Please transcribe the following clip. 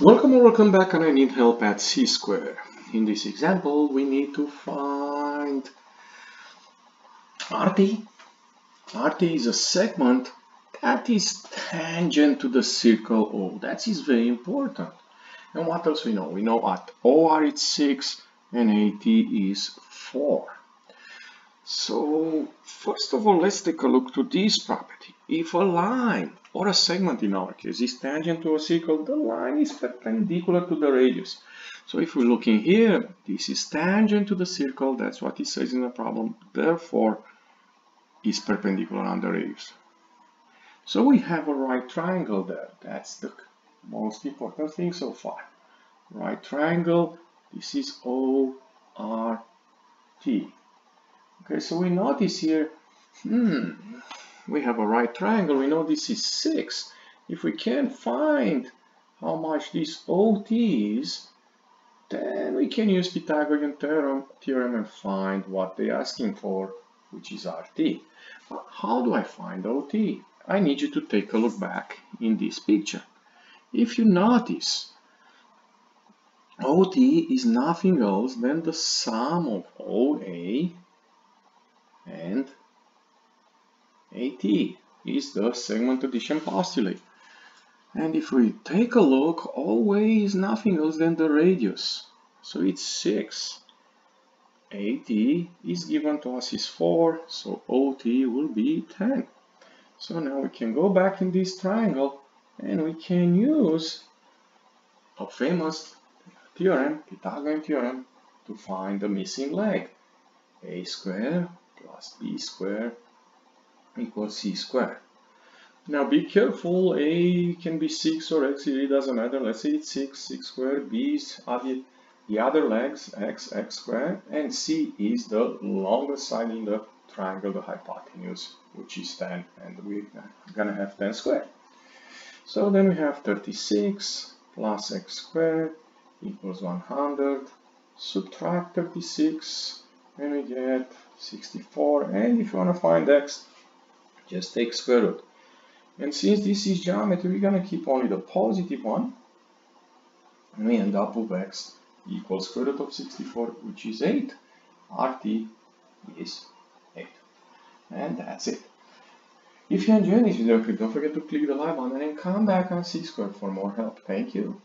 Welcome or welcome back and I need help at c square. In this example we need to find RT. RT is a segment that is tangent to the circle O. That is very important. And what else we know? We know at OR it's 6 and AT is 4. So first of all let's take a look to this property. If a line or a segment in our case is tangent to a circle, the line is perpendicular to the radius. So if we look in here, this is tangent to the circle, that's what it says in the problem, therefore is perpendicular on the radius. So we have a right triangle there, that's the most important thing so far. Right triangle, this is ORT. Okay, so we notice here, hmm, we have a right triangle, we know this is 6. If we can't find how much this OT is, then we can use Pythagorean theorem, theorem and find what they're asking for, which is RT. But How do I find OT? I need you to take a look back in this picture. If you notice, OT is nothing else than the sum of OA and AT is the segment addition postulate. And if we take a look, always nothing else than the radius. So it's 6. AT is given to us is 4, so OT will be 10. So now we can go back in this triangle and we can use a famous theorem, Pythagorean theorem, to find the missing leg. a squared plus b squared equals c squared. Now be careful, a can be 6 or x, it doesn't matter. Let's say it's 6, 6 squared, b is added the other legs, x, x squared, and c is the longest side in the triangle, the hypotenuse, which is 10, and we're gonna have 10 squared. So then we have 36 plus x squared equals 100, subtract 36, and we get 64, and if you want to find x, just take square root. And since this is geometry, we're going to keep only the positive one. And we end up with x equals square root of 64, which is 8. RT is 8. And that's it. If you enjoyed this video, please don't forget to click the like button and come back on C-Square for more help. Thank you.